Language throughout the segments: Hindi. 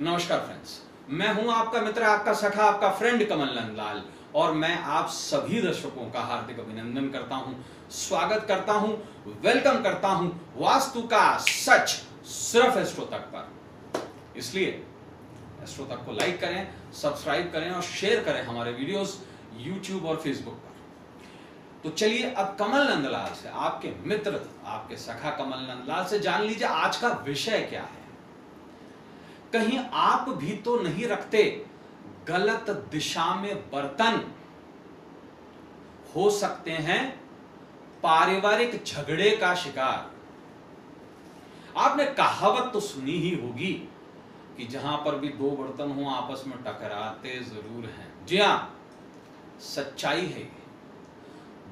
नमस्कार फ्रेंड्स मैं हूँ आपका मित्र, आपका सखा, आपका फ्रेंड कमल नंदलाल और मैं आप सभी दर्शकों का हार्दिक अभिनंदन करता हूँ, स्वागत करता हूँ वेलकम करता हूँ वास्तु का सच सिर्फ़ एस्ट्रो तक पर. इसलिए एस्ट्रो तक को लाइक करें सब्सक्राइब करें और शेयर करें हमारे वीडियोस यूट्यूब और फेसबुक पर. तो चलिए अब कमल नंदलाल से, आपके मित्र, आपके सखा कमल नंदलाल से जान लीजिए आज का विषय क्या है. कहीं आप भी तो नहीं रखते। गलत दिशा में बर्तन हो सकते हैं पारिवारिक झगड़े का शिकार। आपने कहावत तो सुनी ही होगी कि जहाँ पर भी दो बर्तन हो, आपस में टकराते ज़रूर हैं। जी हाँ, सच्चाई है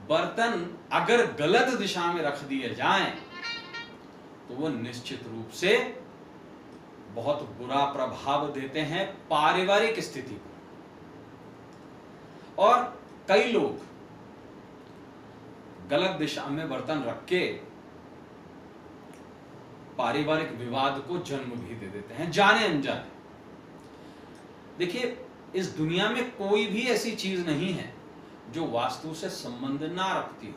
बर्तन अगर गलत दिशा में रख दिए जाएँ तो वो निश्चित रूप से बहुत बुरा प्रभाव देते हैं पारिवारिक स्थिति को। और कई लोग गलत दिशा में बर्तन रख के पारिवारिक विवाद को जन्म भी दे देते हैं, जाने अनजाने। देखिए, इस दुनिया में कोई भी ऐसी चीज़ नहीं है जो वास्तु से संबंध ना रखती हो।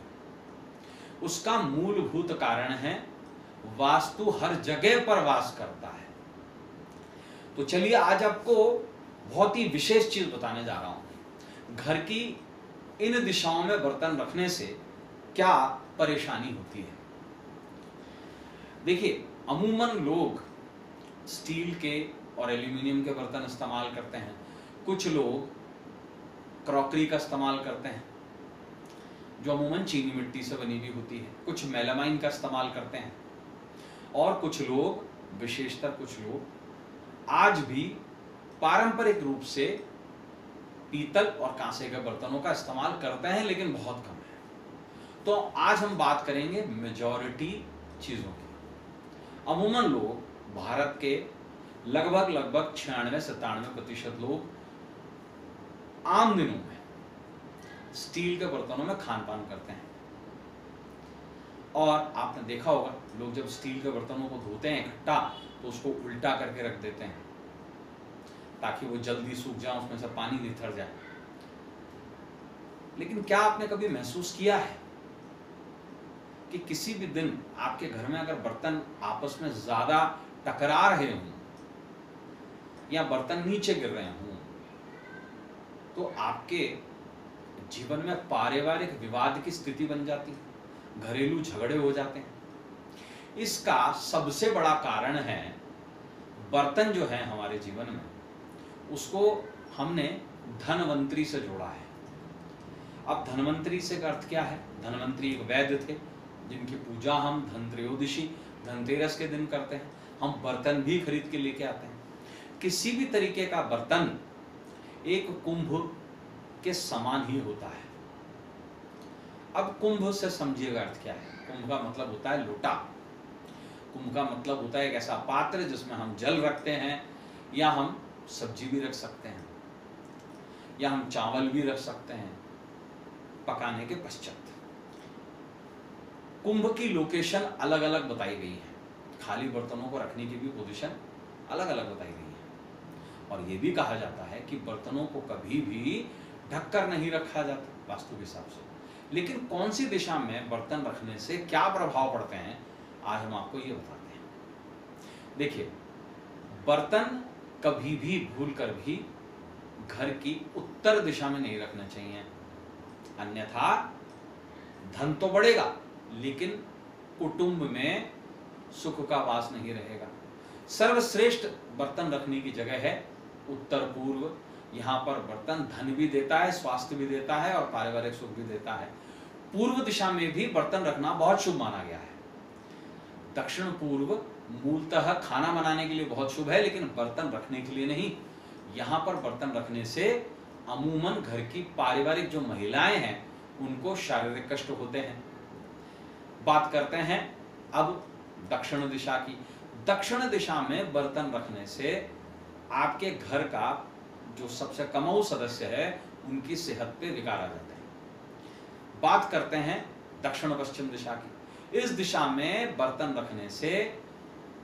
उसका मूलभूत कारण है, वास्तु हर जगह पर वास करता है। तो चलिए आज आपको बहुत ही विशेष चीज़ बताने जा रहा हूँ। घर की इन दिशाओं में बर्तन रखने से क्या परेशानी होती है? देखिए, अमूमन लोग स्टील के और एल्यूमिनियम के बर्तन इस्तेमाल करते हैं। कुछ लोग क्रॉकरी का इस्तेमाल करते हैं, जो अमूमन चीनी मिट्टी से बनी हुई होती है। कुछ मेलामाइन का इस्तेमाल करते हैं और कुछ लोग विशेषतर कुछ लोग आज भी पारंपरिक रूप से पीतल और कांसे के बर्तनों का इस्तेमाल करते हैं, लेकिन बहुत कम है। तो आज हम बात करेंगे मेजॉरिटी चीज़ों की। अमूमन लोग भारत के लगभग लगभग छियानवे, सत्तानवे प्रतिशत लोग आम दिनों में स्टील के बर्तनों में खान पान करते हैं। और आपने देखा होगा, लोग जब स्टील के बर्तनों को धोते हैं इकट्ठा तो उसको उल्टा करके रख देते हैं, ताकि वो जल्दी सूख जाए, उसमें से पानी निथर जाए। लेकिन क्या आपने कभी महसूस किया है कि किसी भी दिन आपके घर में अगर बर्तन आपस में ज़्यादा टकरा रहे हों, या बर्तन नीचे गिर रहे हों तो आपके जीवन में पारिवारिक विवाद की स्थिति बन जाती है। घरेलू झगड़े हो जाते हैं। इसका सबसे बड़ा कारण है, बर्तन जो है हमारे जीवन में, उसको हमने धनवंतरी से जोड़ा है। अब धनवंतरी से अर्थ क्या है? धनवंतरी एक वैद्य थे, जिनकी पूजा हम धनत्रयोदशी, धनतेरस के दिन करते हैं। हम बर्तन भी खरीद के लेके आते हैं। किसी भी तरीके का बर्तन एक कुंभ के समान ही होता है। अब कुंभ से समझिएगा अर्थ क्या है। कुंभ का मतलब होता है लोटा। कुंभ का मतलब होता है एक ऐसा पात्र जिसमें हम जल रखते हैं, या हम सब्ज़ी भी रख सकते हैं, या हम चावल भी रख सकते हैं, पकाने के पश्चात। कुंभ की लोकेशन अलग अलग बताई गई है। खाली बर्तनों को रखने की भी पोजीशन अलग अलग बताई गई है। और यह भी कहा जाता है कि बर्तनों को कभी भी ढककर नहीं रखा जाता, वास्तु के हिसाब से। लेकिन कौन सी दिशा में बर्तन रखने से क्या प्रभाव पड़ते हैं, आज हम आपको ये बताते हैं। देखिए, बर्तन कभी भी भूल कर भी घर की उत्तर दिशा में नहीं रखना चाहिए। अन्यथा, धन तो बढ़ेगा, लेकिन कुटुंब में सुख का वास नहीं रहेगा। सर्वश्रेष्ठ बर्तन रखने की जगह है उत्तर पूर्व यहाँ पर बर्तन धन भी देता है, स्वास्थ्य भी देता है और पारिवारिक सुख भी देता है। पूर्व दिशा में भी बर्तन रखना बहुत शुभ माना गया है। दक्षिण पूर्व मूलतः खाना बनाने के लिए बहुत शुभ है, लेकिन बर्तन रखने के लिए नहीं। यहाँ पर बर्तन रखने से अमूमन घर की पारिवारिक जो महिलाएँ हैं, उनको शारीरिक कष्ट होते हैं। बात करते हैं अब दक्षिण दिशा की। दक्षिण दिशा में बर्तन रखने से आपके घर का जो सबसे कमाऊ सदस्य है, उनकी सेहत पे विकार आ जाते हैं। बात करते हैं दक्षिण पश्चिम दिशा की। इस दिशा में बर्तन रखने से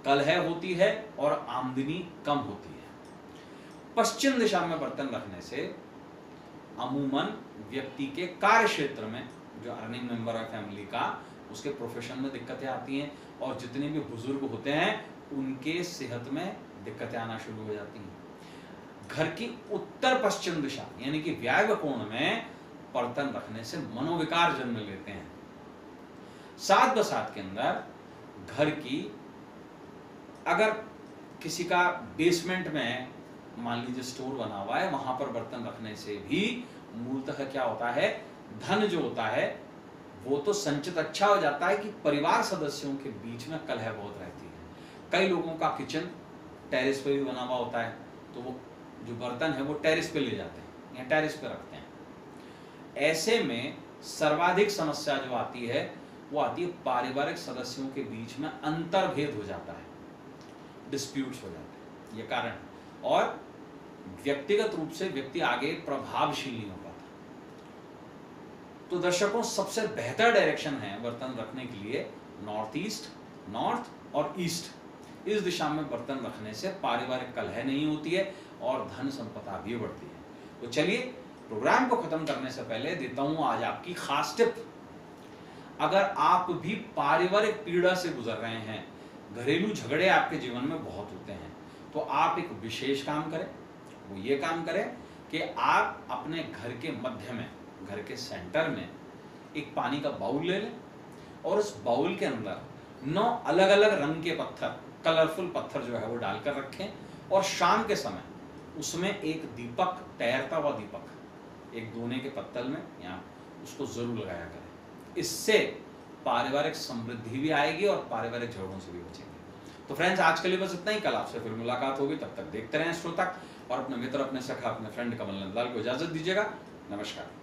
कलह होती है और आमदनी कम होती है। पश्चिम दिशा में बर्तन रखने से अमूमन व्यक्ति के कार्य क्षेत्र में, जो अर्निंग मेंबर है फैमिली का, उसके प्रोफेशन में दिक्कतें आती हैं और जितने भी बुज़ुर्ग होते हैं, उनके सेहत में दिक्कतें आना शुरू हो जाती हैं। घर की उत्तर पश्चिम दिशा, यानी कि व्याय कोण में बर्तन रखने से मनोविकार जन्म लेते हैं। साथ बसात के अंदर घर की अगर किसी का बेसमेंट में मान लीजिए स्टोर बना हुआ है, वहाँ पर बर्तन रखने से भी मूलतः क्या होता है? धन जो होता है, वो तो संचित अच्छा हो जाता है कि परिवार सदस्यों के बीच में कलह बहुत रहती है। कई लोगों का किचन टेरिस पे भी बना हुआ होता है तो वो जो बर्तन है वो टेरिस पे ले जाते हैं, या टेरिस पे रखते हैं। ऐसे में सर्वाधिक समस्या जो आती है, वो आती है पारिवारिक सदस्यों के बीच में अंतर्भेद हो जाता है डिस्प्यूट्स हो जाते हैं, ये कारण और व्यक्तिगत रूप से व्यक्ति आगे प्रभावशील नहीं हो पाता। तो दर्शकों, सबसे बेहतर डायरेक्शन है बर्तन रखने के लिए नॉर्थ ईस्ट नॉर्थ और ईस्ट इस दिशा में बर्तन रखने से पारिवारिक कलह नहीं होती है और धन संपदा भी बढ़ती है। तो चलिए प्रोग्राम को खत्म करने से पहले देता हूँ आज आपकी खास टिप अगर आप भी पारिवारिक पीड़ा से गुजर रहे हैं, घरेलू झगड़े आपके जीवन में बहुत होते हैं तो आप एक विशेष काम करें। वो ये काम करें कि आप अपने घर के मध्य में, घर के सेंटर में एक पानी का बाउल ले लें और उस बाउल के अंदर नौ अलग अलग रंग के पत्थर कलरफुल पत्थर जो है वो डालकर रखें। और शाम के समय उसमें एक दीपक, तैरता हुआ दीपक, एक दोने के पत्तल में या उसको ज़रूर लगाया करें। इससे पारिवारिक समृद्धि भी आएगी और पारिवारिक झगड़ों से भी बचेंगे। तो फ्रेंड्स आज के लिए बस इतना ही। कल आपसे फिर मुलाकात होगी। तब तक देखते रहें श्रोतक और अपने मित्र, अपने सखा, अपने फ्रेंड कमल नंदलाल को इजाज़त दीजिएगा। नमस्कार।